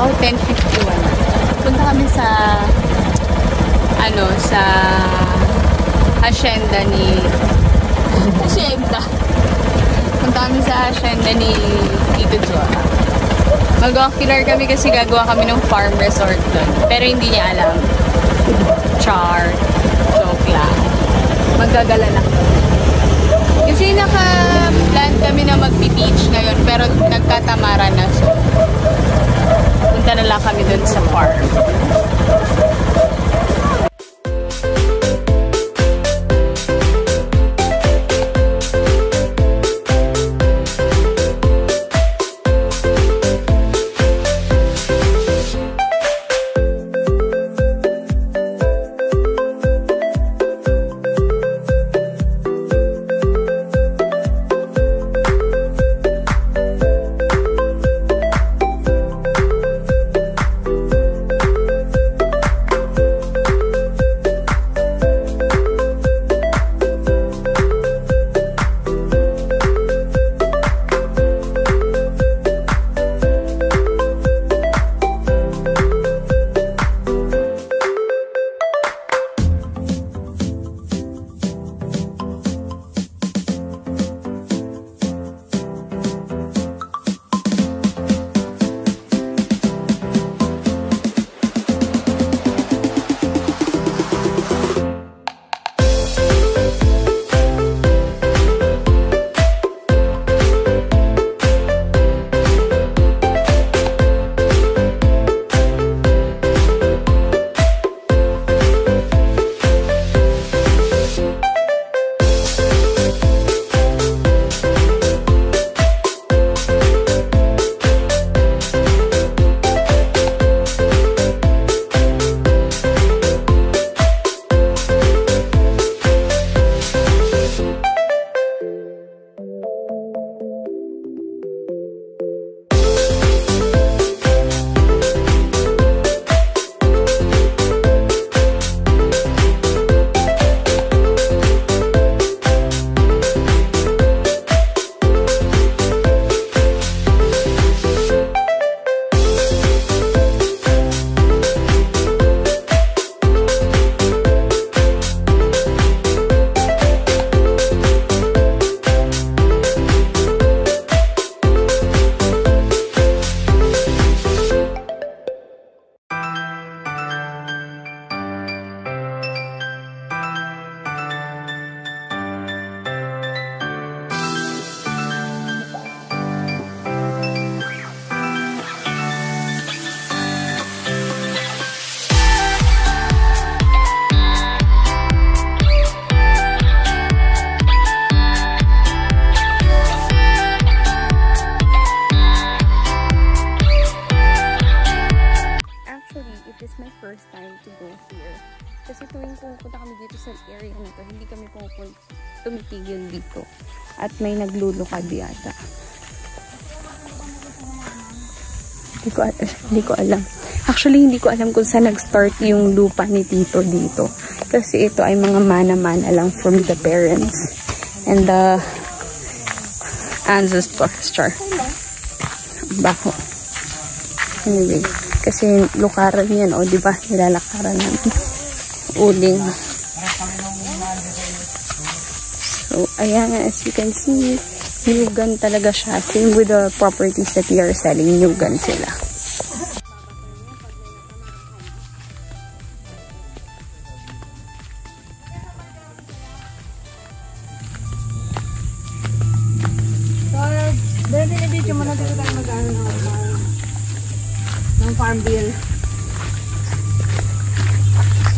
Oh, wow, 10.51. Punta kami sa ano, sa hacienda ni hacienda. Punta kami sa hacienda ni Tito Joa. Mag-ocular kami kasi gagawa kami ng farm resort doon. Pero hindi niya alam. Char. Joke lang. Maggagala lang kami. Kasi naka-plan kami na magpi-beach ngayon pero nagkatamara na. So, pupunta kami dito sa area na to, hindi kami pumupunta, tumitigil dito. At may naglulukad yata. Hindi ko, hindi ko alam. Actually, hindi ko alam kung saan nag-start yung lupa ni Tito dito. Kasi ito ay mga mana-mana lang from the parents and the ancestor. Baho. Anyway, kasi lukaran yan, o, di ba? Nilalakaran namin. Uling. So, ayan, as you can see, new gun talaga siya. Same with the properties that we are selling, new gun sila.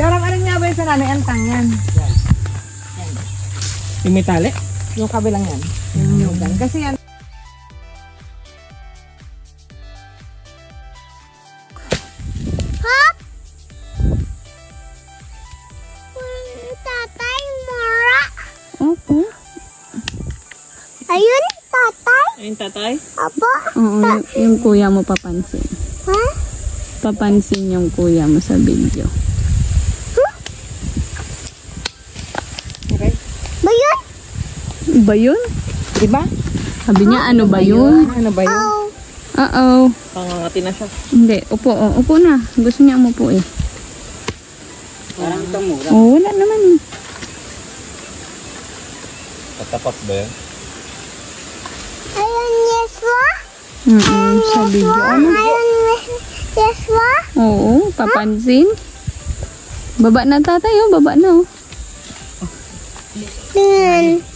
Yarang aring nga ba yung sa nanay antang yan? Yung may tali? Yung kabilang yan. Yung nugan. Kasi yan, Tatay, Mora. Okay. Ayun, tatay. Ayun, tatay. Apo. Oo, yung, yung kuya mo papansin. Ha? Papansin yung kuya mo sa video. Ba yun? ba yun? Diba? Sabi niya, ano ba yun? Ano ba yun? Oh, Uh-oh. Pangangati na siya. Hindi, upo. Oh, upo na. Gusto niya umupo eh. Parang tamura. Oh, wala naman eh. Tatapak ba yan? ayun, yes, wa? Mm sa video. Ano? Ayun, yes, wa? Oo, papansin. Baba na tatay, oh. Baba na, oh. Tingnan.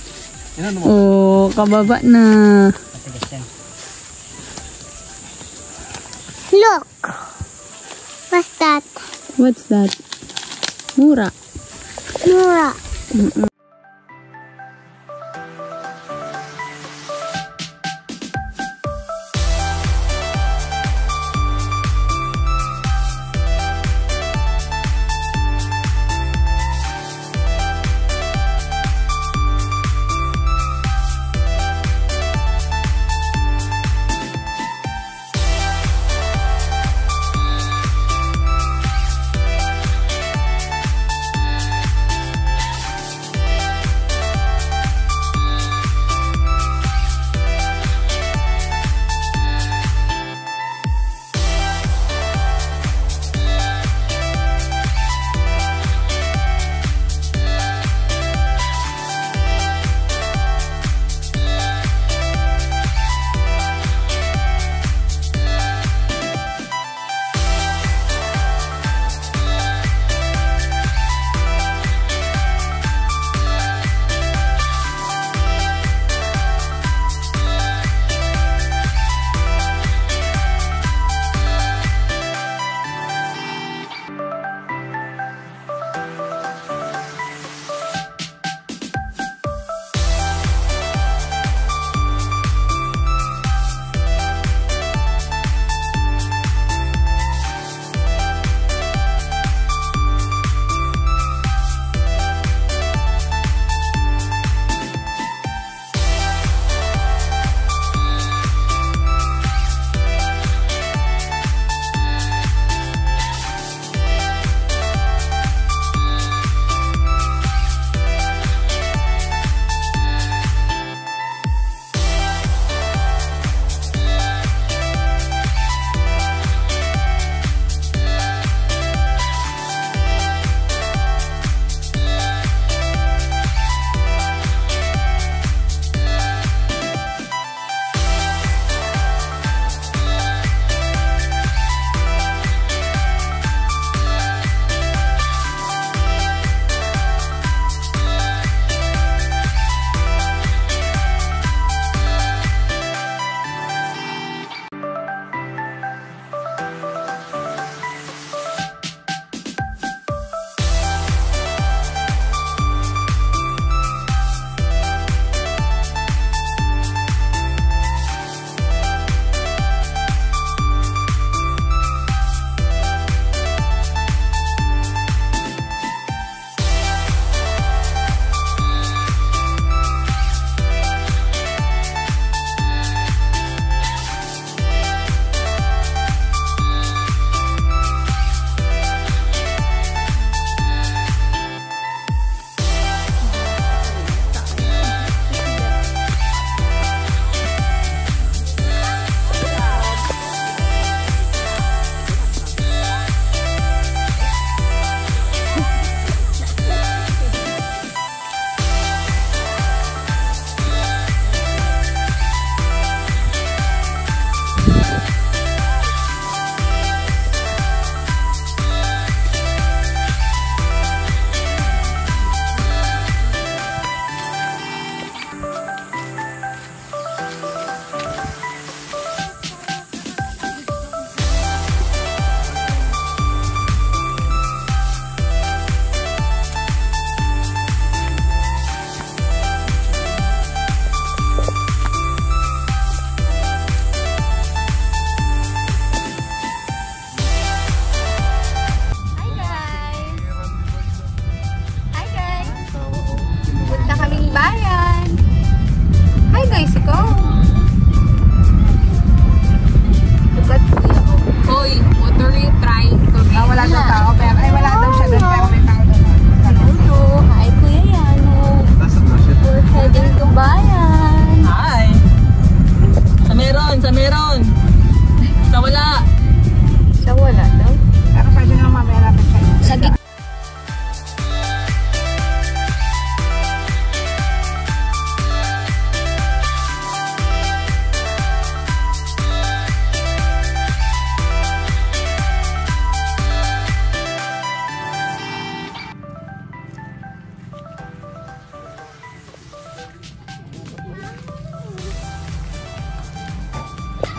Oh, kababa na. Look. What's that? What's that? Mura. Nora.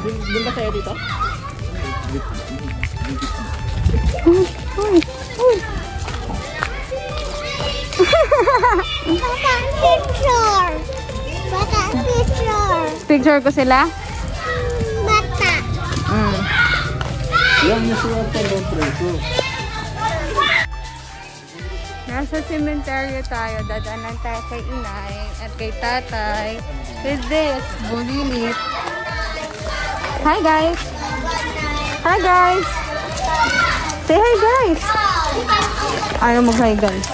Doon ba sa'yo dito? Uy, uy. Bata picture. Bata picture. Picture ko sila? Bata. Mm. Yan yung suwerte ng preso. Nasa cemetery tayo. Dadaanan tayo kay inay at kay tatay. With this, bulilit. Hi guys! Hi guys! Say hi guys! Ayaw mag-hi guys.